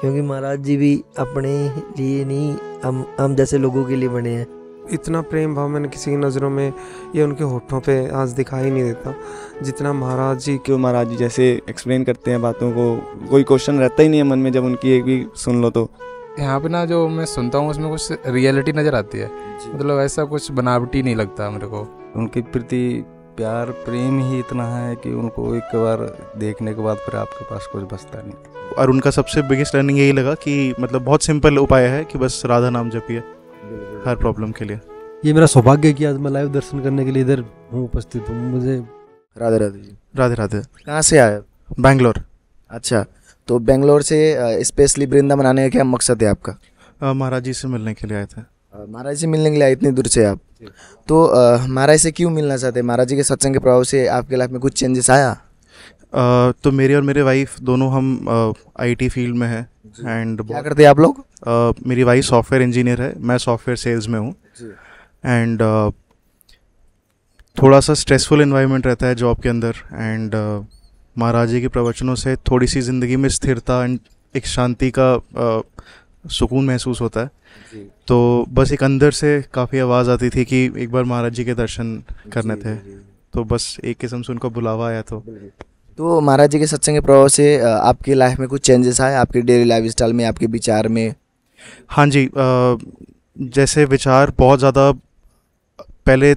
क्योंकि महाराज जी भी अपने लिए नहीं हम हम जैसे लोगों के लिए बने हैं। इतना प्रेम भाव मैंने किसी की नज़रों में या उनके होठों पे आज दिखाई नहीं देता जितना महाराज जी क्यों महाराज जी जैसे एक्सप्लेन करते हैं बातों को कोई क्वेश्चन रहता ही नहीं है मन में जब उनकी एक भी सुन लो तो। यहाँ पे ना जो मैं सुनता हूँ उसमें कुछ रियलिटी नज़र आती है। मतलब ऐसा कुछ बनावटी नहीं लगता मेरे को। उनके प्रति प्यार प्रेम ही इतना है कि उनको एक बार देखने के बाद फिर आपके पास कुछ बचता नहीं। और उनका सबसे बिगेस्ट लर्निंग यही लगा कि मतलब बहुत सिंपल उपाय है कि बस राधा नाम जपिए हर प्रॉब्लम के लिए। ये मेरा सौभाग्य है कि आज मैं लाइव दर्शन करने के लिए इधर हूँ उपस्थित। हूँ मुझे राधे राधे जी। राधे राधे। कहाँ से आए बैंगलोर। अच्छा तो बेंगलोर से स्पेशली वृंदा बनाने का क्या मकसद है आपका? महाराज जी से मिलने के लिए आए थे। महाराज से मिलने के लिए आए इतनी दूर से आप? तो महाराज से क्यों मिलना चाहते हैं? महाराज जी के सत्संग के प्रभाव से आपके लाइफ में कुछ चेंजेस आया? तो मेरे और मेरे वाइफ दोनों हम आईटी फ़ील्ड में हैं एंड क्या करते हैं आप लोग? मेरी वाइफ सॉफ्टवेयर इंजीनियर है मैं सॉफ्टवेयर सेल्स में हूँ। एंड थोड़ा सा स्ट्रेसफुल इन्वायरमेंट रहता है जॉब के अंदर एंड महाराज जी के प्रवचनों से थोड़ी सी ज़िंदगी में स्थिरता एंड एक शांति का सुकून महसूस होता है। तो बस एक अंदर से काफ़ी आवाज़ आती थी कि एक बार महाराज जी के दर्शन करने थे। तो बस एक किस्म से उनका बुलावा आया तो। तो महाराज जी के सत्संग के प्रभाव से आपकी लाइफ में कुछ चेंजेस आए? आपके डेली लाइफ स्टाइल में आपके विचार में? हाँ जी जैसे विचार बहुत ज़्यादा पहले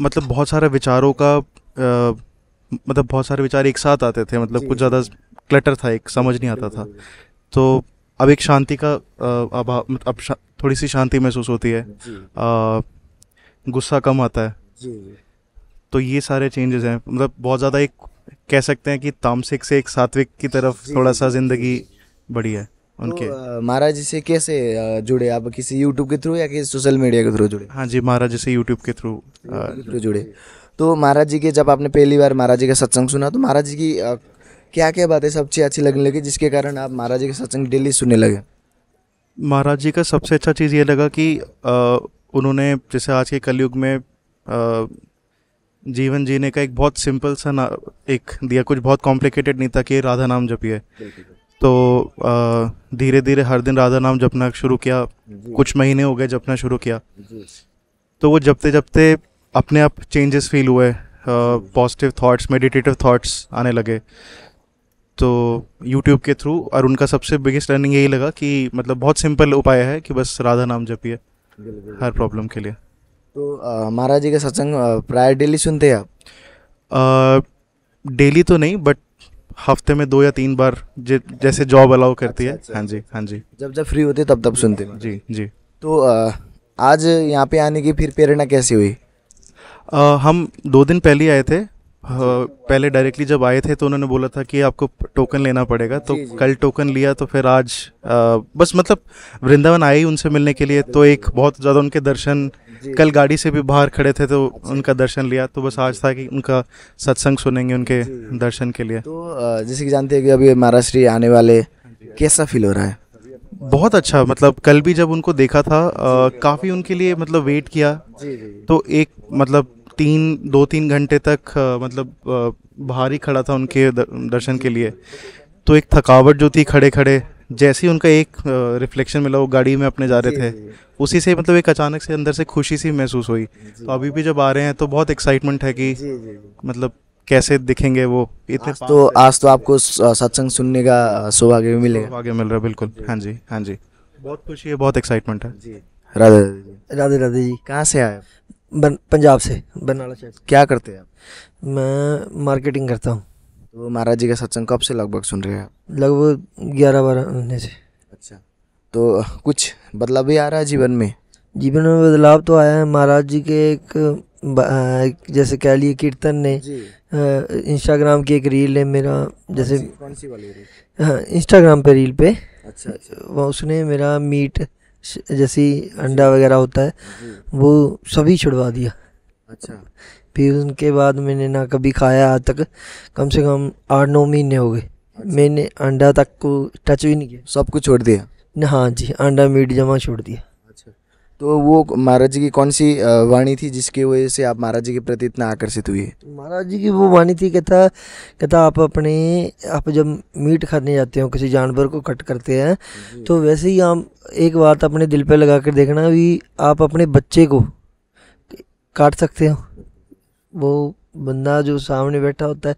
मतलब बहुत सारे विचारों का अ, मतलब बहुत सारे विचार एक साथ आते थे मतलब कुछ ज़्यादा क्लटर था एक समझ नहीं आता था। तो अब एक शांति का मतलब अब शा, थोड़ी सी शांति महसूस होती है। गुस्सा कम आता है। तो ये सारे चेंजेस हैं। मतलब बहुत ज़्यादा एक कह सकते हैं कि तामसिक से एक सात्विक की तरफ़ थोड़ा सा ज़िंदगी बढ़ी है उनके। तो, महाराज जी से कैसे जुड़े? आप किसी यूट्यूब के थ्रू या किसी सोशल मीडिया के थ्रू जुड़े? हाँ जी महाराज जैसे यूट्यूब के थ्रू के थ्रू जुड़े। तो महाराज जी के जब आपने पहली बार महाराज जी का सत्संग सुना तो महाराज जी की क्या क्या बातें सबसे अच्छी लगने लगी जिसके कारण आप महाराज जी का सत्संग डेली सुनने लगे? महाराज जी का सबसे अच्छा चीज़ ये लगा कि उन्होंने जैसे आज के कलयुग में जीवन जीने का एक बहुत सिंपल सा ना एक दिया कुछ बहुत कॉम्प्लिकेटेड नहीं था कि राधा नाम जपिए। तो धीरे धीरे हर दिन राधा नाम जपना शुरू किया। कुछ महीने हो गए जपना शुरू किया। तो वो जपते जपते अपने आप चेंजेस फील हुए। पॉजिटिव थॉट्स मेडिटेटिव थॉट्स आने लगे। तो यूट्यूब के थ्रू और उनका सबसे बिगेस्ट लर्निंग यही लगा कि मतलब बहुत सिंपल उपाय है कि बस राधा नाम जपिए। हर प्रॉब्लम के लिए। तो महाराज जी का सत्संग प्राय डेली सुनते हैं आप? डेली तो नहीं बट हफ़्ते में दो या तीन बार जै- जैसे जॉब अलाउ करती है। हाँ जी हाँ जी। जब जब फ्री होते तब तब सुनते हैं। जी जी। तो आ, आज यहाँ पे आने की फिर प्रेरणा कैसी हुई? आ, हम दो दिन पहले आए थे। पहले डायरेक्टली जब आए थे तो उन्होंने बोला था कि आपको टोकन लेना पड़ेगा। तो जी, जी. कल टोकन लिया तो फिर आज अ, बस मतलब वृंदावन आए ही उनसे मिलने के लिए तो एक बहुत ज़्यादा उनके दर्शन कल गाड़ी से भी बाहर खड़े थे तो उनका दर्शन लिया। तो बस आज था कि उनका सत्संग सुनेंगे उनके दर्शन के लिए। तो जैसे कि जानते हैं कि अभी महाराज श्री आने वाले कैसा फील हो रहा है? बहुत अच्छा मतलब कल भी जब उनको देखा था काफ़ी उनके लिए मतलब वेट किया। तो एक मतलब तीन दो तीन घंटे तक मतलब बाहर ही खड़ा था उनके दर्शन के लिए। तो एक थकावट जो थी खड़े खड़े जैसे ही उनका एक रिफ्लेक्शन मिला वो गाड़ी में अपने जा रहे थे उसी से मतलब एक अचानक से अंदर से खुशी सी महसूस हुई। तो अभी भी जब आ रहे हैं तो बहुत एक्साइटमेंट है कि मतलब कैसे दिखेंगे वो इतने आज तो आज तो आपको सत्संग सुनने का सौभाग्य भी मिलेगा। आगे मिल रहा है बिल्कुल। हाँ जी हाँ जी। बहुत खुशी है बहुत एक्साइटमेंट है। राधे राधे राधे राधे जी। कहाँ से आए आप? बन, पंजाब से। बरनाला शहर क्या करते हैं आप? मैं मार्केटिंग करता हूँ। तो महाराज जी का सत्संग कब से लगभग सुन रहे हैं आप? लगभग ग्यारह बारह महीने से। अच्छा। तो कुछ बदलाव भी आ रहा है जीवन में? जीवन में बदलाव तो आया है। महाराज जी के एक जैसे कह लिए कीर्तन ने इंस्टाग्राम की एक रील है मेरा जैसे कौन सी वाली हाँ इंस्टाग्राम पे रील पे। अच्छा अच्छा। उसने मेरा मीट जैसे अंडा वगैरह होता है वो सभी छुड़वा दिया। अच्छा। फिर उनके बाद मैंने ना कभी खाया आज तक कम से कम आठ नौ महीने हो गए। मैंने अंडा तक को टच भी नहीं किया। सब कुछ छोड़ दिया? हाँ जी अंडा मीट जमा छोड़ दिया। अच्छा तो वो महाराज जी की कौन सी वाणी थी जिसकी वजह से आप महाराज जी के प्रति इतना आकर्षित हुए महाराज जी की वो वाणी थी कहता कहता आप अपने आप जब मीट खाने जाते हो किसी जानवर को कट करते हैं तो वैसे ही आप एक बात अपने दिल पे लगा कर देखना भी आप अपने बच्चे को काट सकते हो। वो बंदा जो सामने बैठा होता है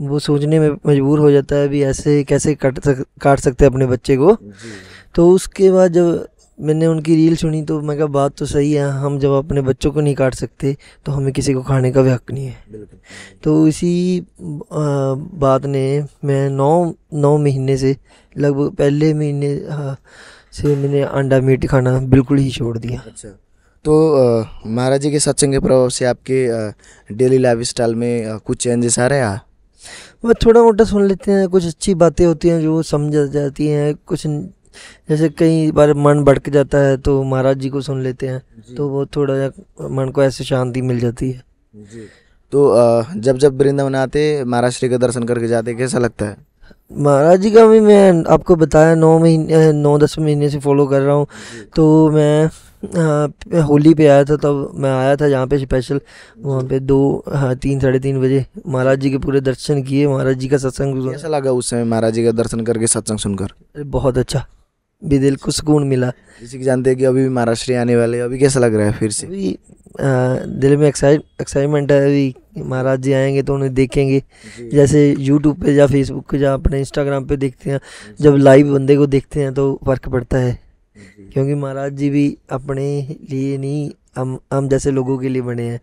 वो सोचने में मजबूर हो जाता है भी ऐसे कैसे कट सक काट सकते हैं अपने बच्चे को। तो उसके बाद जब मैंने उनकी रील सुनी तो मैं कहा बात तो सही है हम जब अपने बच्चों को नहीं काट सकते तो हमें किसी को खाने का भी हक नहीं है। तो इसी बात ने मैं नौ नौ महीने से लगभग पहले महीने से मैंने अंडा मीट खाना बिल्कुल ही छोड़ दिया। अच्छा। तो महाराज जी के सत्संग के प्रभाव से आपके डेली लाइफ स्टाइल में कुछ चेंजेस आ रहे हैं? वो थोड़ा मोटा सुन लेते हैं कुछ अच्छी बातें होती हैं जो समझ आ जाती हैं कुछ जैसे कई बार मन भटक जाता है तो महाराज जी को सुन लेते हैं तो वो थोड़ा जा- मन को ऐसे शांति मिल जाती है। जी। तो जब जब वृंदावन आते महाराज श्री का दर्शन करके जाते कैसा लगता है? महाराज जी का भी मैं आपको बताया नौ महीने नौ दस महीने से फॉलो कर रहा हूँ। तो मैं हाँ, होली पे आया था तब मैं आया था यहाँ पे स्पेशल वहाँ पे दो हाँ तीन साढ़े तीन बजे महाराज जी के पूरे दर्शन किए महाराज जी का सत्संग कैसा लगा उस समय महाराज जी का दर्शन करके सत्संग सुनकर? बहुत अच्छा। भी दिल को सुकून मिला। जैसे कि जानते हैं कि अभी भी महाराष्ट्र आने वाले हैं, अभी कैसा लग रहा है फिर से? अभी दिल में एक्साइट एक्साइटमेंट है अभी महाराज जी आएँगे तो उन्हें देखेंगे। जैसे यूट्यूब पे या फेसबुक पे या अपने इंस्टाग्राम पे देखते हैं जब लाइव बंदे को देखते हैं तो फ़र्क पड़ता है। क्योंकि महाराज जी भी अपने लिए नहीं हम हम जैसे लोगों के लिए बने हैं।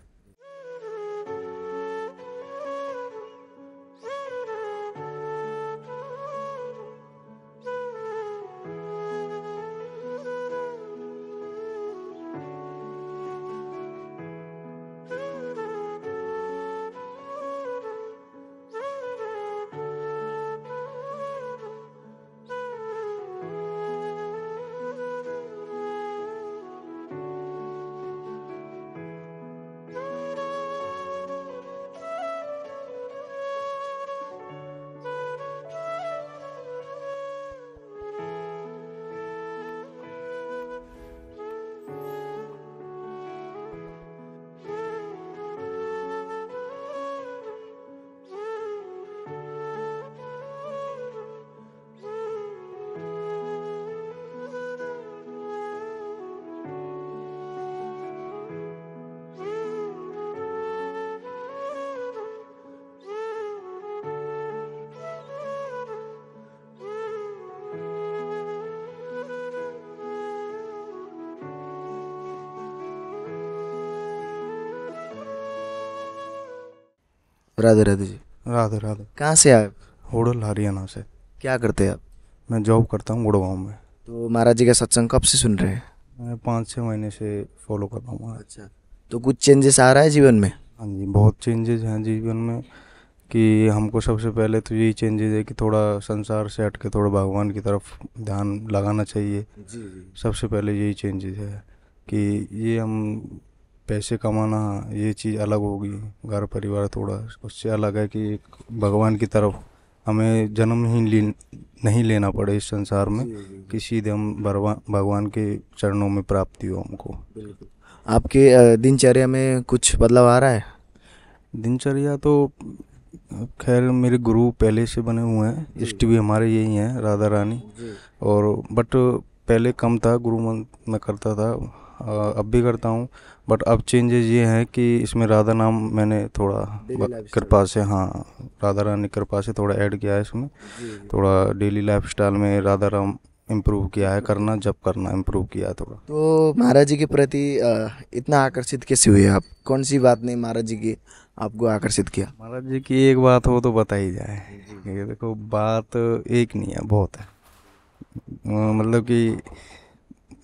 राधे राधे जी। राधे राधे। कहाँ से आए होडल हरियाणा से। क्या करते हैं आप? मैं जॉब करता हूँ गुड़गांव में। तो महाराज जी का सत्संग कब से सुन रहे हैं? मैं पाँच छः महीने से फॉलो कर रहा हूँ अच्छा तो कुछ चेंजेस आ रहा है जीवन में? हाँ जी बहुत चेंजेस हैं जीवन में कि हमको सबसे पहले तो यही चेंजेस है कि थोड़ा संसार से हट के थोड़ा भगवान की तरफ़ ध्यान लगाना चाहिए। जी जी। सबसे पहले यही चेंजेस है कि ये हम पैसे कमाना ये चीज़ अलग होगी घर परिवार थोड़ा। उससे अलग है कि एक भगवान की तरफ़ हमें जन्म ही ले, नहीं लेना पड़े इस संसार में। कि सीधे हम भगवान के चरणों में प्राप्ति हो हमको। आपके दिनचर्या में कुछ बदलाव आ रहा है? दिनचर्या तो खैर मेरे गुरु पहले से बने हुए हैं। इष्ट भी हमारे यही हैं राधा रानी। और बट पहले कम था गुरु मन मैं करता था। अब भी करता हूँ बट अब चेंजेस ये हैं कि इसमें राधा नाम मैंने थोड़ा कृपा से हाँ राधा रानी कृपा से थोड़ा ऐड किया है इसमें। थोड़ा डेली लाइफ स्टाइल में राधा राम इम्प्रूव किया है करना जब करना इम्प्रूव किया है थोड़ा। तो महाराज जी के प्रति इतना आकर्षित कैसे हुए आप? कौन सी बात ने महाराज जी की आपको आकर्षित किया? महाराज जी की एक बात हो तो बता ही जाए। ये देखो बात एक नहीं है बहुत है। मतलब कि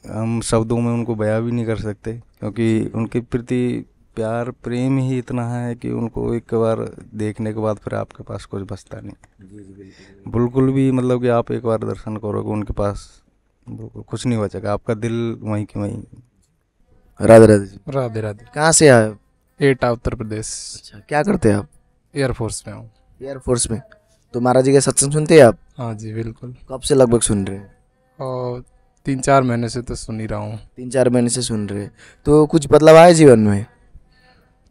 हम शब्दों में उनको बयां भी नहीं कर सकते क्योंकि उनके प्रति प्यार प्रेम ही इतना है कि उनको एक बार देखने के बाद फिर आपके पास कुछ बचता नहीं। बिल्कुल। भी मतलब कि आप एक बार दर्शन करोगे उनके पास बिल्कुल कुछ नहीं बचेगा आपका दिल वहीं की वहीं। राधे राधे राधे राधे। कहाँ से आए एटा उत्तर प्रदेश। अच्छा क्या करते हैं आप? एयरफोर्स में हूँ। एयरफोर्स में। तो महाराज जी का सत्संग सुनते हैं आप? हाँ जी बिल्कुल। कब से लगभग सुन रहे हैं? और तीन चार महीने से तो सुन ही रहा हूँ। तीन चार महीने से सुन रहे तो कुछ बदलाव आया जीवन में?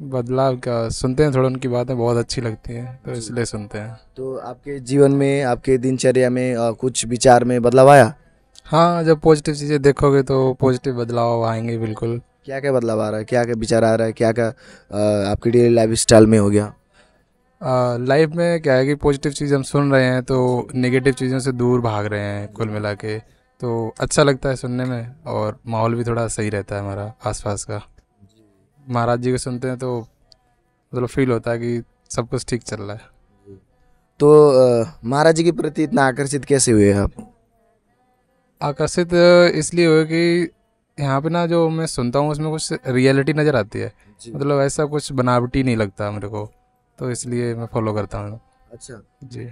बदलाव क्या? सुनते हैं थोड़ा उनकी बातें बहुत अच्छी लगती हैं तो इसलिए सुनते हैं। तो आपके जीवन में आपके दिनचर्या में अ, कुछ विचार में बदलाव आया? हाँ जब पॉजिटिव चीज़ें देखोगे तो पॉजिटिव बदलाव आएँगे बिल्कुल। क्या क्या बदलाव आ रहा है? क्या क्या विचार आ रहा है? क्या क्या आपकी डेली लाइफ स्टाइल में हो गया? लाइफ में क्या है कि पॉजिटिव चीज़ हम सुन रहे हैं तो नेगेटिव चीज़ों से दूर भाग रहे हैं कुल मिला के। तो अच्छा लगता है सुनने में और माहौल भी थोड़ा सही रहता है हमारा आसपास का। महाराज जी को सुनते हैं तो मतलब फील होता है कि सब कुछ ठीक चल रहा है। तो महाराज जी के प्रति इतना आकर्षित कैसे हुए आप? आकर्षित इसलिए हुए कि यहाँ पे ना जो मैं सुनता हूँ उसमें कुछ रियलिटी नज़र आती है। मतलब ऐसा कुछ बनावटी नहीं लगता मेरे को तो इसलिए मैं फॉलो करता हूँ। अच्छा। जी।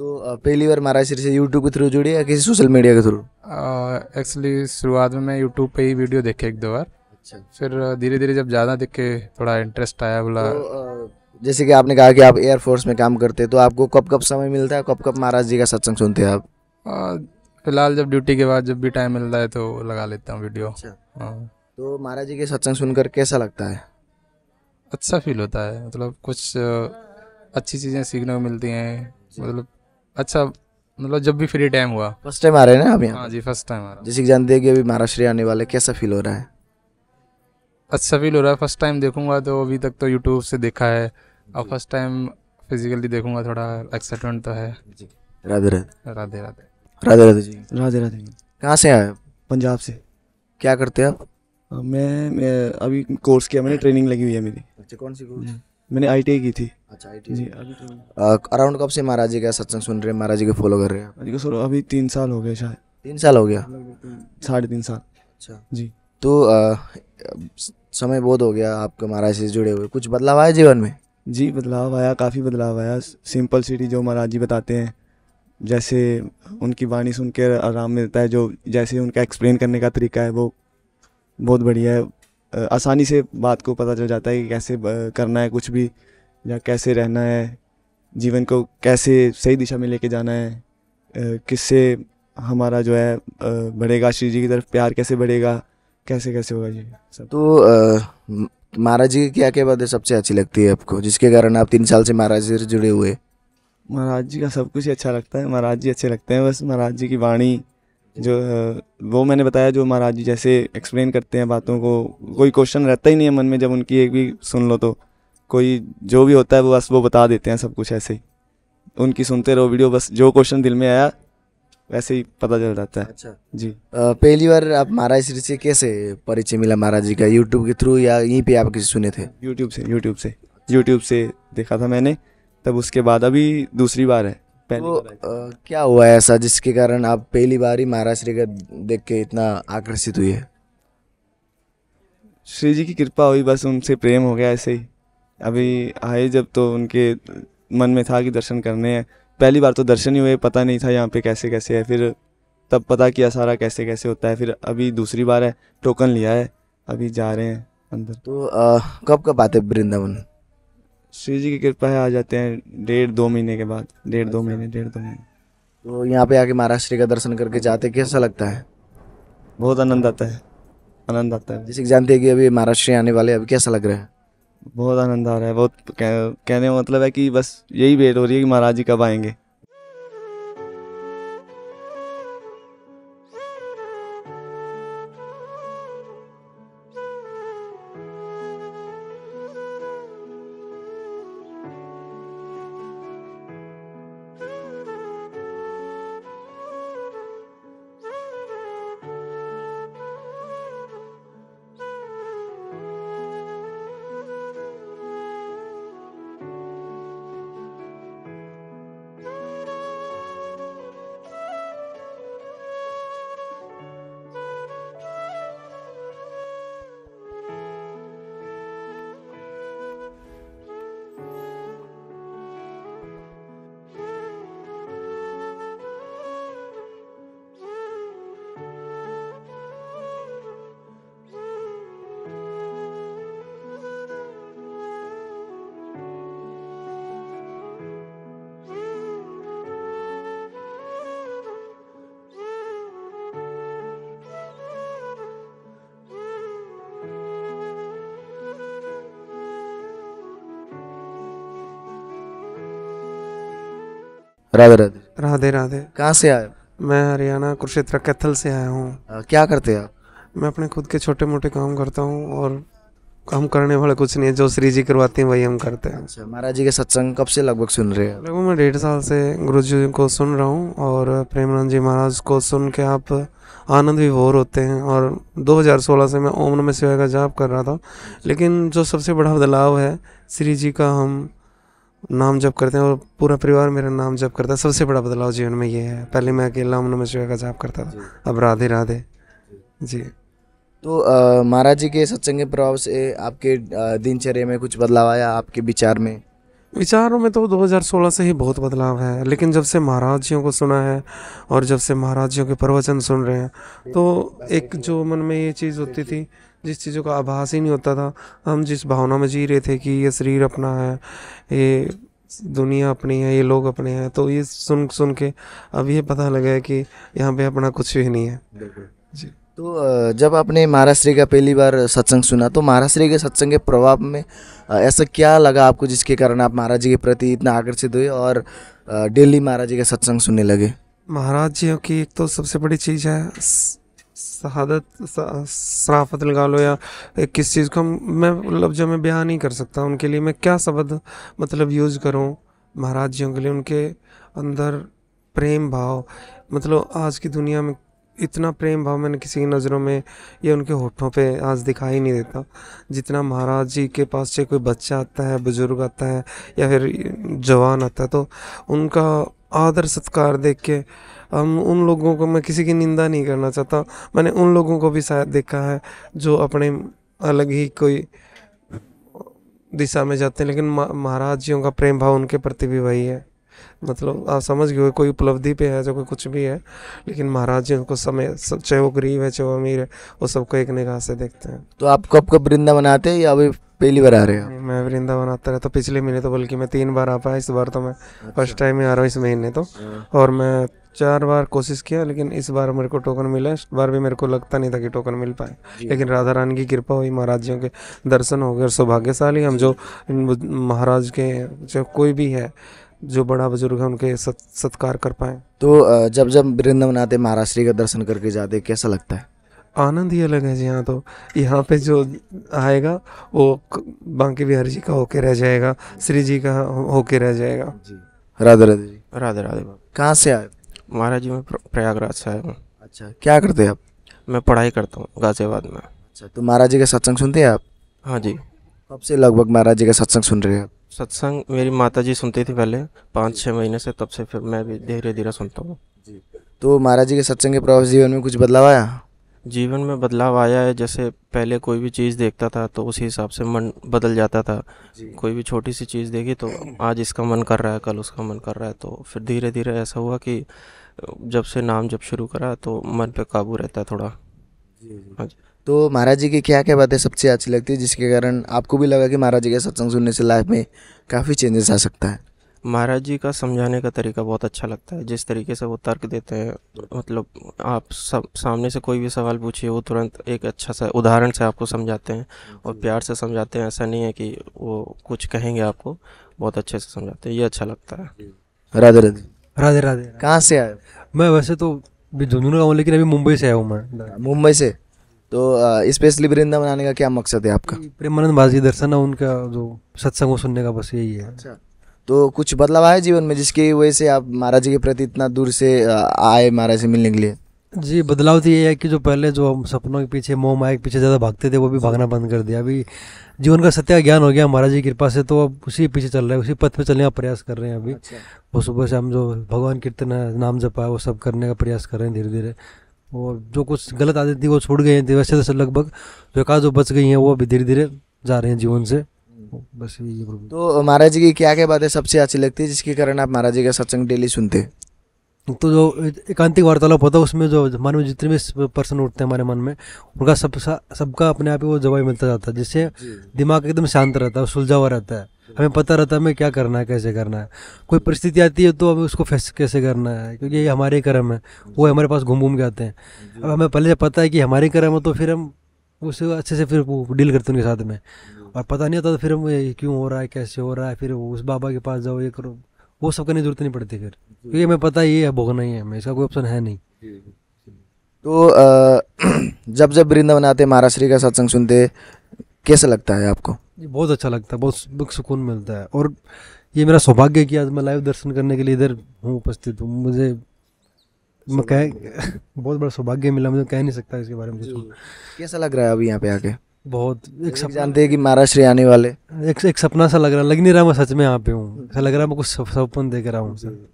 तो पहली बार महाराज श्री से यूट्यूब के थ्रू जुड़े या किसी सोशल मीडिया के थ्रू? एक्चुअली शुरुआत में मैं यूट्यूब पे ही वीडियो देखे एक दो बार। अच्छा। फिर धीरे धीरे जब ज़्यादा देखे थोड़ा इंटरेस्ट आया बोला तो जैसे कि आपने कहा कि आप एयरफोर्स में काम करते हैं तो आपको कब कब समय मिलता है? कब कब महाराज जी का सत्संग सुनते हैं आप? फ़िलहाल जब ड्यूटी के बाद जब भी टाइम मिलता है तो लगा लेता हूँ वीडियो अच्छा। हाँ। तो महाराज जी के सत्संग सुनकर कैसा लगता है? अच्छा फील होता है मतलब कुछ अच्छी चीज़ें सीखने को मिलती हैं मतलब अच्छा मतलब जब भी फ्री टाइम हुआ। फ़र्स्ट टाइम आ रहे हैं ना आप यहाँ? हाँ जी फ़र्स्ट टाइम आ रहा जैसे कि जानते हैं कि अभी महाराज श्री आने वाले कैसा फील हो रहा है? अच्छा फील हो रहा है। फ़र्स्ट टाइम देखूँगा तो अभी तक तो यूट्यूब से देखा है। और फ़र्स्ट टाइम फिजिकली देखूँगा थोड़ा एक्साइटमेंट तो है। राधे राधे। राधे राधे। राधे राधे जी। राधे राधे कहाँ से आए पंजाब से। क्या करते हैं आप? मैं, मैं अभी कोर्स किया मैंने ट्रेनिंग लगी हुई है मेरी। अच्छा कौन सी मैंने आईटी की थी। अच्छा जी। तो अराउंड कब से महाराज जी का सत्संग सुन रहे हैं? महाराज जी को फॉलो कर रहे हैं? आप? अभी तीन साल हो गए शायद। तीन साल हो गया? साढ़े तीन साल। अच्छा। जी। तो अ, समय बहुत हो गया आपके महाराज से जुड़े हुए। कुछ बदलाव आया जीवन में? जी बदलाव आया काफ़ी बदलाव आया। सिंपल सिटी जो महाराज जी बताते हैं जैसे उनकी वाणी सुन के आराम मिलता है जो जैसे उनका एक्सप्लेन करने का तरीका है वो बहुत बढ़िया है। आसानी से बात को पता चल जाता है कि कैसे करना है कुछ भी या कैसे रहना है जीवन को कैसे सही दिशा में लेके जाना है किससे हमारा जो है बढ़ेगा श्री जी की तरफ़ प्यार कैसे बढ़ेगा कैसे कैसे होगा ये सब। तो महाराज जी की क्या क्या बातें सबसे अच्छी लगती है आपको जिसके कारण आप तीन साल से महाराज जी से जुड़े हुए? महाराज जी का सब कुछ ही अच्छा लगता है महाराज जी अच्छे लगते हैं बस महाराज जी की वाणी जो वो मैंने बताया जो महाराज जी जैसे एक्सप्लेन करते हैं बातों को कोई क्वेश्चन रहता ही नहीं है मन में जब उनकी एक भी सुन लो तो। कोई जो भी होता है वो बस वो बता देते हैं सब कुछ ऐसे ही। उनकी सुनते रहो वीडियो बस जो क्वेश्चन दिल में आया वैसे ही पता चल जाता है। अच्छा। जी। आ, पहली बार आप महाराज श्री से कैसे परिचय मिला महाराज जी का? यूट्यूब के थ्रू या यहीं पे आप किसी सुने थे? यूट्यूब से यूट्यूब से। यूट्यूब से देखा था मैंने तब उसके बाद अभी दूसरी बार है। तो। अ, क्या हुआ है ऐसा जिसके कारण आप पहली बार ही महाराज श्री का देख के इतना आकर्षित हुए? श्री जी की कृपा हुई बस उनसे प्रेम हो गया ऐसे ही। अभी आए जब तो उनके मन में था कि दर्शन करने हैं। पहली बार तो दर्शन ही हुए पता नहीं था यहाँ पे कैसे कैसे है। फिर तब पता किया सारा कैसे कैसे होता है। फिर अभी दूसरी बार है टोकन लिया है। अभी जा रहे हैं अंदर। तो कब कब आते वृंदावन? श्री जी की कृपा है आ जाते हैं डेढ़ दो महीने के बाद। डेढ़ दो महीने डेढ़ दो महीने। तो यहाँ पे आके महाराज श्री का दर्शन करके जाते कैसा लगता है? बहुत आनंद आता है। आनंद आता है। जैसे कि जानते हैं कि अभी महाराज श्री आने वाले अभी कैसा लग रहा है? बहुत आनंद आ रहा है बहुत कह, कहने का मतलब है कि बस यही वेट हो रही है कि महाराज जी कब आएँगे। राधे राधे। राधे राधे। कहाँ से आए? मैं हरियाणा कुरुक्षेत्र कैथल से आया हूँ। क्या करते हैं आप? मैं अपने खुद के छोटे मोटे काम करता हूँ और हम करने वाले कुछ नहीं है जो श्री जी करवाते हैं वही हम करते हैं। अच्छा महाराज जी के सत्संग कब से लगभग सुन रहे हैं लगभग मैं डेढ़ साल से गुरु जी को सुन रहा हूँ और प्रेमानंद जी महाराज को सुन के आप आनंद भी विभोर होते हैं और 2016 से मैं ओम नमः शिवाय का जाप कर रहा था। लेकिन जो सबसे बड़ा बदलाव है श्री जी का हम नाम जप करते हैं और पूरा परिवार मेरा नाम जप करता है। सबसे बड़ा बदलाव जीवन में ये है। पहले मैं अकेला ओम नमः शिवाय का जाप करता था। अब राधे राधे। जी। तो महाराज जी के सत्संग के प्रभाव से आपके दिनचर्या में कुछ बदलाव आया आपके विचार में? विचारों में तो 2016 से ही बहुत बदलाव है। लेकिन जब से महाराज जियों को सुना है और जब से महाराज जियों के प्रवचन सुन रहे हैं तो एक जो मन में ये चीज़ होती थी जिस चीज़ों का आभास ही नहीं होता था। हम जिस भावना में जी रहे थे कि ये शरीर अपना है ये दुनिया अपनी है ये लोग अपने हैं तो ये सुन सुन के अब ये पता लगा है कि यहाँ पे अपना कुछ भी नहीं है। जी। तो जब आपने महाराज श्री का पहली बार सत्संग सुना तो महाराज श्री के सत्संग के प्रभाव में ऐसा क्या लगा आपको जिसके कारण आप महाराज जी के प्रति इतना आकर्षित हुए और डेली महाराज जी का सत्संग सुनने लगे? महाराज जी की एक तो सबसे बड़ी चीज़ है शहादत शराफत लगा लो या किस चीज़ को हम, मैं लफ्जों में बयान नहीं कर सकता उनके लिए मैं क्या शब्द मतलब यूज़ करूँ महाराज जियों के लिए उनके अंदर प्रेम भाव मतलब आज की दुनिया में इतना प्रेम भाव मैंने किसी की नज़रों में या उनके होठों पे आज दिखाई नहीं देता। जितना महाराज जी के पास से कोई बच्चा आता है, बुज़ुर्ग आता है या फिर जवान आता है तो उनका आदर सत्कार देख के उन लोगों को मैं किसी की निंदा नहीं करना चाहता। मैंने उन लोगों को भी शायद देखा है जो अपने अलग ही कोई दिशा में जाते हैं लेकिन महाराज जियों का प्रेम भाव उनके प्रति भी वही है। मतलब आप समझ गए कोई उपलब्धि पे है जो कोई कुछ भी है लेकिन महाराज जी उनको समय सब- चाहे वो गरीब है चाहे वो अमीर है वो सबको एक निगाह से देखते हैं। तो आप कब कब वृंदावन आते हैं या अभी पहली बार आ रहे हैं? मैं वृंदावन आता रहता तो पिछले महीने तो बल्कि मैं तीन बार आ पाया इस बार तो मैं फ़र्स्ट टाइम ही आ रहा हूँ इस महीने तो। और मैं चार बार कोशिश किया लेकिन इस बार मेरे को टोकन मिला। इस बार भी मेरे को लगता नहीं था कि टोकन मिल पाए। लेकिन राधा रानी की कृपा हुई महाराज जियों के दर्शन हो गए और सौभाग्यशाली हम जो महाराज के जो कोई भी है जो बड़ा बुज़ुर्ग है उनके सत, सत्कार कर पाए। तो जब जब वृंदावन आते महाराज श्री का दर्शन करके जाते कैसा लगता है? आनंद ही अलग है जी यहाँ तो यहाँ पे जो आएगा वो बांके बिहारी जी का होके रह जाएगा श्री जी का होके रह जाएगा। राधे राधे जी। राधे राधे कहाँ से आए? महाराज जी मैं प्रयागराज से आया हूँ। अच्छा क्या करते हैं आप? मैं पढ़ाई करता हूँ गाजियाबाद में। अच्छा तो महाराज जी का सत्संग सुनते हैं आप? हाँ जी। कब से लगभग महाराज जी का सत्संग सुन रहे हैं आप? सत्संग मेरी माता जी सुनती थी पहले पाँच छः महीने से तब से फिर मैं भी धीरे धीरे सुनता हूँ। जी। तो महाराज जी के सत्संग के प्रभाव जीवन में कुछ बदलाव आया? जीवन में बदलाव आया है जैसे पहले कोई भी चीज़ देखता था तो उसी हिसाब से मन बदल जाता था। कोई भी छोटी सी चीज़ देखी तो आज इसका मन कर रहा है कल उसका मन कर रहा है तो फिर धीरे धीरे ऐसा हुआ कि जब से नाम जब शुरू करा तो मन पे काबू रहता है थोड़ा। हाँ जी। तो महाराज जी की क्या क्या बातें सबसे अच्छी लगती है जिसके कारण आपको भी लगा कि महाराज जी का सत्संग सुनने से लाइफ में काफ़ी चेंजेस आ सकता है? महाराज जी का समझाने का तरीका बहुत अच्छा लगता है। जिस तरीके से वो तर्क देते हैं मतलब आप सब सामने से कोई भी सवाल पूछिए वो तुरंत एक अच्छा सा उदाहरण से आपको समझाते हैं और प्यार से समझाते हैं। ऐसा नहीं है कि वो कुछ कहेंगे आपको बहुत अच्छे से समझाते हैं। ये अच्छा लगता है। राधे राधे। राधे राधे। कहाँ से आए मैं वैसे तो झुंझुनू का हूँ लेकिन अभी मुंबई से आया हूँ मैं। मुंबई से। तो स्पेशली वृंदावन आने का क्या मकसद है आपका? प्रेमानंद बाजी दर्शन है उनका जो सत्संग सुनने का बस यही है। तो कुछ बदलाव आया जीवन में जिसकी वजह से आप महाराज जी के प्रति इतना दूर से आए महाराज से मिलने के लिए? जी बदलाव तो ये है कि जो पहले जो हम सपनों के पीछे मोह माया के पीछे ज़्यादा भागते थे वो भी भागना बंद कर दिया। अभी जीवन का सत्य ज्ञान हो गया महाराज जी की कृपा से तो अब उसी पीछे चल रहे हैं उसी पथ पे चलने का प्रयास कर रहे हैं अभी। वो सुबह से हम जो भगवान कीर्तन है नाम जपा है वो सब करने का प्रयास कर रहे हैं धीरे धीरे और जो कुछ गलत आदत थी वो छूट गई थी वैसे तो लगभग जो एकाध जो बच गई हैं वो अभी धीरे धीरे जा रहे हैं जीवन से। बस यही प्रभु तो महाराज जी की क्या क्या बातें सबसे अच्छी लगती है जिसके कारण आप महाराज जी का सत्संग डेली सुनते हैं? तो जो एकांतिक वार्तालाप होता है उसमें जो मन में जितने भी पर्सन उठते हैं हमारे मन में उनका सब सबका अपने आप ही वो जवाब मिलता जाता है जिससे दिमाग एकदम शांत रहता है सुलझा हुआ रहता है। हमें पता रहता है हमें क्या करना है कैसे करना है। कोई परिस्थिति आती है तो हमें उसको फेस कैसे करना है क्योंकि ये हमारे कर्म है वो हमारे पास घूम घूम के आते हैं। अब हमें पहले जब पता है कि हमारे कर्म है तो फिर हम उससे अच्छे से फिर डील करते हैं उनके साथ में। और पता नहीं होता तो फिर हम क्यों हो रहा है कैसे हो रहा है फिर उस बाबा के पास जाओ ये करो। वो सब करने की ज़रूरत नहीं पड़ती फिर। क्योंकि हमें पता ही है भोगना ही है हमें इसका कोई ऑप्शन है नहीं। तो जब जब वृंदावन आते महाराष्ट्री का सत्संग सुनते कैसा लगता है आपको? ये बहुत अच्छा लगता है बहुत बहुत सुकून मिलता है। और ये मेरा सौभाग्य है कि आज मैं लाइव दर्शन करने के लिए इधर हूँ उपस्थित हूँ। मुझे मैं कह बहुत बड़ा सौभाग्य मिला मुझे कह नहीं सकता इसके बारे में कैसा लग रहा है अभी यहाँ पे आके? बहुत एक सपना जानते हैं कि महाराष्ट्र आने वाले। एक एक सपना सा लग रहा है। लग नहीं रहा मैं सच में यहाँ पे हूँ। ऐसा लग रहा है मैं कुछ सप- सपन देख रहा हूँ सर।